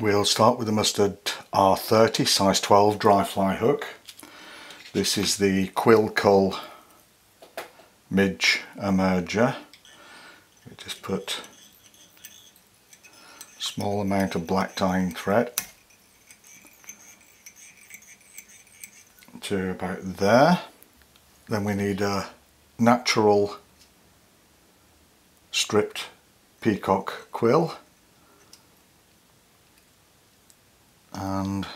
We'll start with the Mustad R30 size 12 dry fly hook. This is the Quill Cul Midge emerger. We just put a small amount of black tying thread to about there. Then we need a natural stripped peacock quill and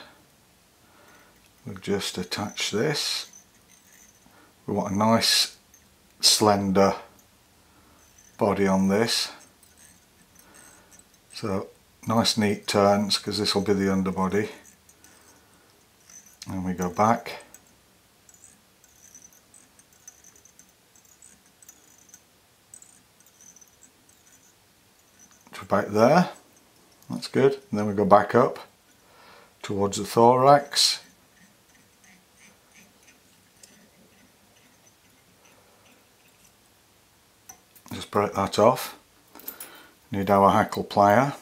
we'll just attach this. We want a nice slender body on this. So nice neat turns because this will be the underbody. And we go back. To about there. That's good. And then we go back up towards the thorax. Just break that off. Need our hackle plier.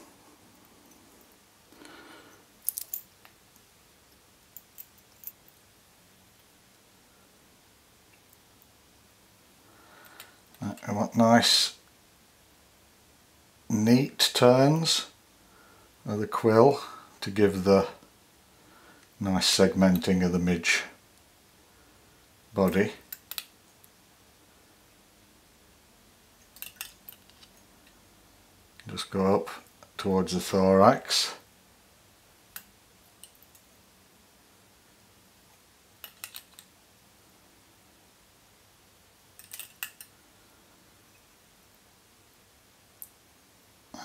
I want nice neat turns of the quill to give the nice segmenting of the midge body. Just go up towards the thorax.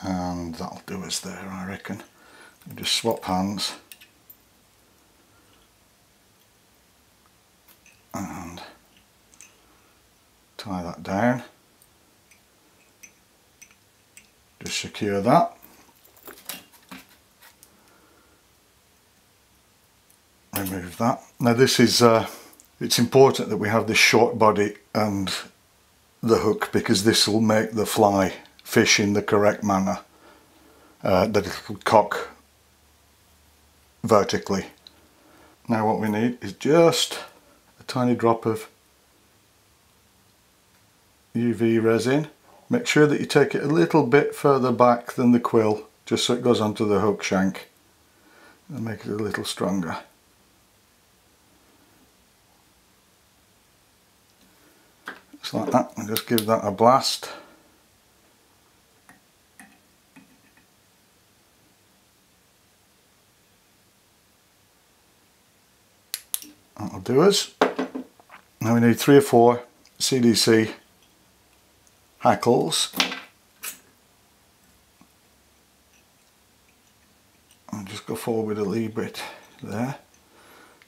And that'll do us there I reckon. Just swap hands tie that down. Just secure that. Remove that. Now this is uh, it's important that we have this short body and the hook because this will make the fly fish in the correct manner uh, that it will cock vertically. Now what we need is just a tiny drop of UV resin. Make sure that you take it a little bit further back than the quill just so it goes onto the hook shank and make it a little stronger. Just like that and just give that a blast. That'll do us. Now we need three or four CDC hackles and just go forward a little bit there.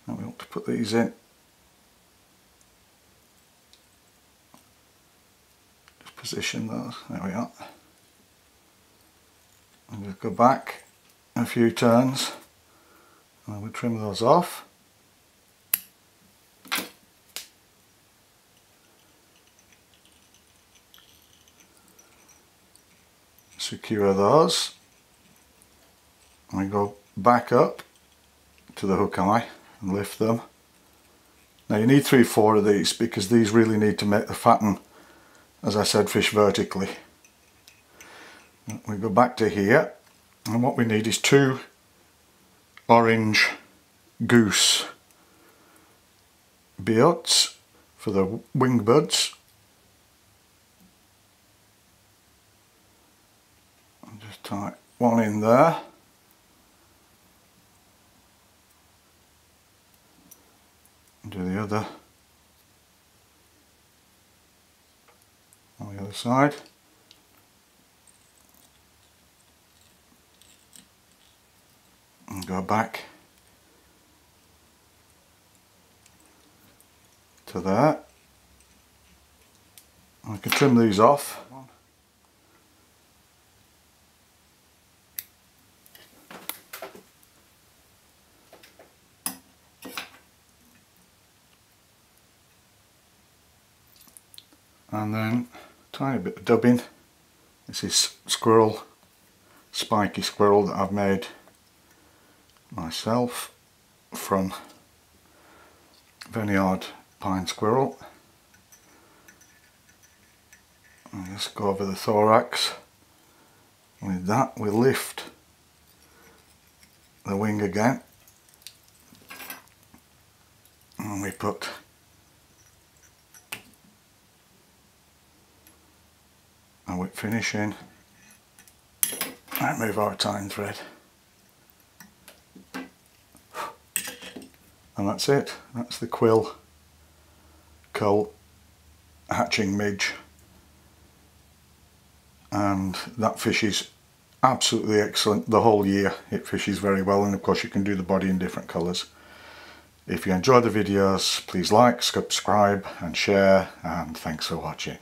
And we want to put these in. Just position those. There we are. And just go back a few turns. And we trim those off secure those. And we go back up to the hook eye and lift them. Now you need three four of these because these really need to make the fatten as I said fish vertically. We go back to here and what we need is two orange goose biots for the wing buds just one in there. And do the other. On the other side. And go back to there I can trim these off and then tiny bit of dubbing this is squirrel spiky squirrel that I've made myself from Veniard Pine Squirrel. And just go over the thorax. With that we lift the wing again and we put whip finish in and move our tying thread. And that's it. That's the quill cul hatching midge. And that fish is absolutely excellent the whole year. It fishes very well and of course you can do the body in different colours. If you enjoy the videos please like subscribe and share and thanks for watching